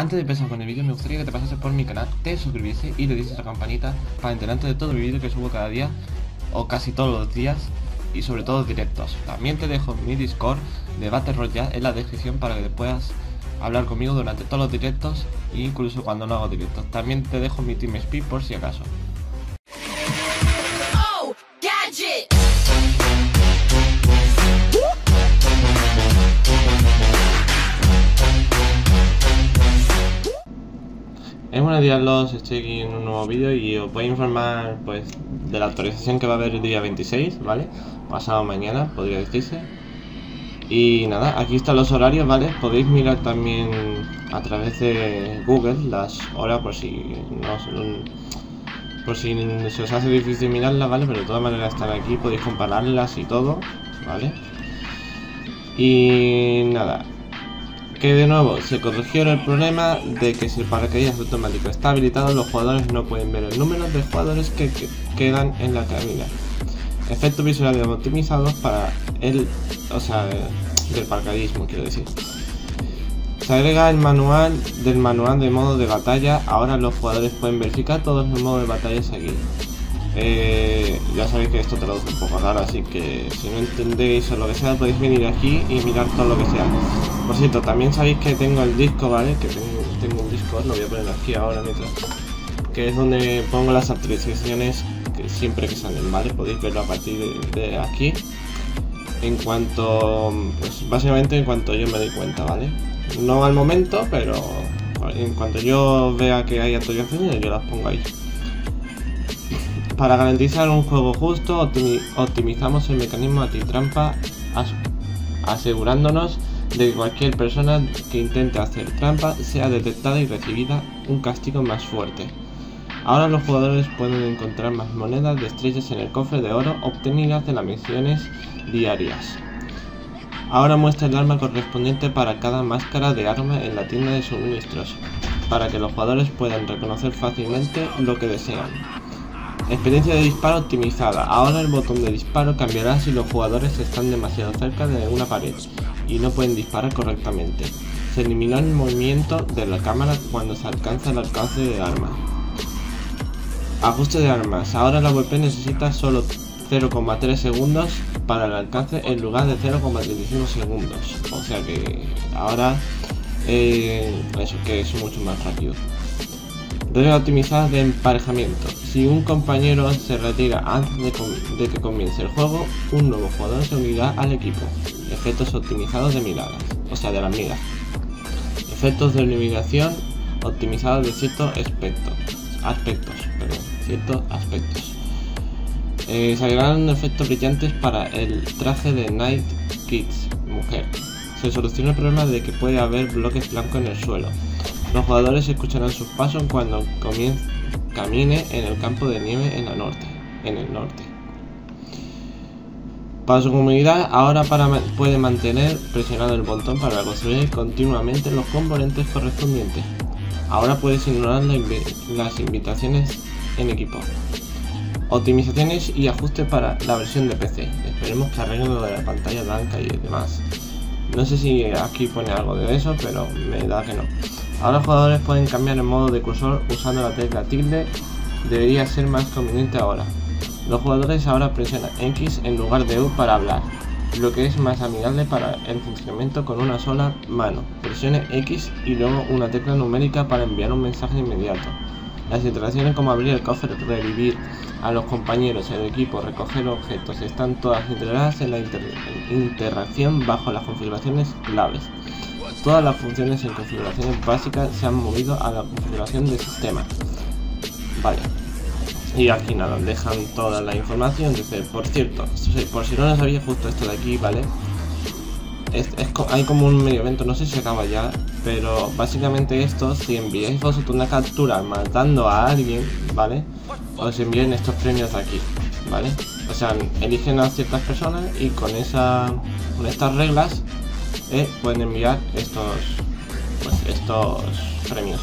Antes de empezar con el vídeo me gustaría que te pasases por mi canal, te suscribiese y le dieses a la campanita para enterarte de todo el vídeo que subo cada día o casi todos los días y sobre todo directos. También te dejo mi Discord de Battle Royale en la descripción para que puedas hablar conmigo durante todos los directos e incluso cuando no hago directos. También te dejo mi TeamSpeak por si acaso. Buenos días los estoy aquí en un nuevo vídeo y os voy a informar pues de la actualización que va a haber el día 26, ¿vale? Pasado mañana, podría decirse. Y nada, aquí están los horarios, ¿vale? Podéis mirar también a través de Google las horas por si no por si se os hace difícil mirarlas, ¿vale? Pero de todas maneras están aquí, podéis compararlas y todo, ¿vale? Y nada, que de nuevo se corrigió el problema de que si el paracaídas automático está habilitado los jugadores no pueden ver el número de jugadores que, quedan en la cabina. Efectos visuales optimizados para el, o sea, del paracaidismo quiero decir. Se agrega el manual del manual de modo de batalla, ahora los jugadores pueden verificar todos los modos de batalla seguidos. Eh, ya sabéis que esto traduce un poco raro, así que si no entendéis o lo que sea, podéis venir aquí y mirar todo lo que sea. Por cierto, también sabéis que tengo el disco, ¿vale? Que tengo, tengo un disco, lo voy a poner aquí ahora mientras. Que es donde pongo las actualizaciones que siempre que salen, ¿vale? Podéis verlo a partir de, aquí. En cuanto, pues básicamente en cuanto yo me doy cuenta, ¿vale? No al momento, pero en cuanto yo vea que hay actualizaciones, yo las pongo ahí. Para garantizar un juego justo, optimizamos el mecanismo antitrampa asegurándonos de que cualquier persona que intente hacer trampa sea detectada y recibida un castigo más fuerte. Ahora los jugadores pueden encontrar más monedas de estrellas en el cofre de oro obtenidas de las misiones diarias. Ahora muestra el arma correspondiente para cada máscara de arma en la tienda de suministros, para que los jugadores puedan reconocer fácilmente lo que desean. Experiencia de disparo optimizada. Ahora el botón de disparo cambiará si los jugadores están demasiado cerca de una pared y no pueden disparar correctamente. Se eliminó el movimiento de la cámara cuando se alcanza el alcance de arma. Ajuste de armas. Ahora la VP necesita solo 0,3 segundos para el alcance en lugar de 0,35 segundos. O sea que ahora eh, eso que es mucho más rápido. Reglas optimizadas de emparejamiento. Si un compañero se retira antes de, que comience el juego, un nuevo jugador se unirá al equipo. Efectos optimizados de miradas, o sea, de las miras. Efectos de eliminación optimizados de ciertos aspectos. Aspectos, perdón, ciertos aspectos. Eh, se efectos brillantes para el traje de Night Kids, mujer. Se soluciona el problema de que puede haber bloques blancos en el suelo. Los jugadores escucharán sus pasos cuando camine en el campo de nieve en, norte, en el norte. Para su comunidad, ahora puede mantener presionado el botón para construir continuamente los componentes correspondientes. Ahora puedes ignorar las invitaciones en equipo. Optimizaciones y ajustes para la versión de PC. Esperemos que arreglen lo de la pantalla blanca y demás. No sé si aquí pone algo de eso, pero me da que no. Ahora los jugadores pueden cambiar el modo de cursor usando la tecla tilde, debería ser más conveniente ahora. Los jugadores ahora presionan X en lugar de U para hablar, lo que es más amigable para el funcionamiento con una sola mano. Presione X y luego una tecla numérica para enviar un mensaje inmediato. Las interacciones como abrir el cofre, revivir a los compañeros, el equipo, recoger objetos, están todas integradas en la interacción bajo las configuraciones claves. Todas las funciones en configuraciones básicas se han movido a la configuración del sistema. Vale. Y aquí nada, dejan toda la información. Dice, por cierto, por si no lo sabía justo esto de aquí, ¿vale? hay como un medio evento, no sé si acaba ya, pero básicamente esto, si enviáis vosotros una captura matando a alguien, ¿vale? Os envíen estos premios de aquí, ¿vale? O sea, eligen a ciertas personas y con esa con estas reglas eh, pueden enviar estos, pues, estos premios.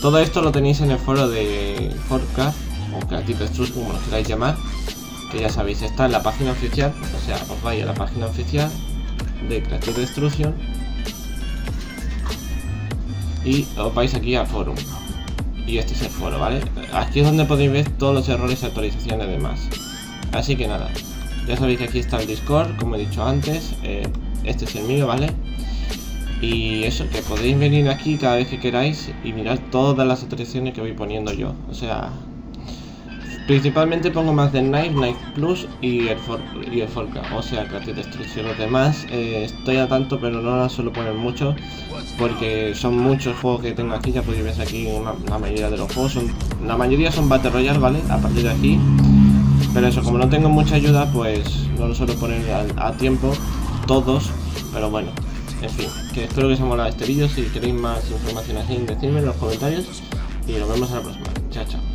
Todo esto lo tenéis en el foro de Forecraft o Creative Destruction, como lo queráis llamar, que ya sabéis, está en la página oficial, o sea, os vais a la página oficial de Creative Destruction y os vais aquí a forum y este es el foro, ¿vale? Aquí es donde podéis ver todos los errores y actualizaciones demás. Así que nada, ya sabéis que aquí está el Discord, como he dicho antes, eh, este es el mío, ¿vale? Y eso, que podéis venir aquí cada vez que queráis y mirar todas las actualizaciones que voy poniendo yo. O sea, Principalmente pongo más de Knife, Knife Plus y el, For y el O sea, que Destrucción. Los demás eh, estoy a tanto, pero no las suelo poner mucho. Porque son muchos juegos que tengo aquí. Ya podéis ver aquí la mayoría de los juegos. Son, la mayoría son Battle Royale, ¿vale? A partir de aquí. Pero eso, como no tengo mucha ayuda, pues no lo suelo poner a, tiempo. Todos. Pero bueno, en fin. Que espero que os haya molado este vídeo. Si queréis más información así, decidme en los comentarios. Y nos vemos en la próxima. Chao, chao.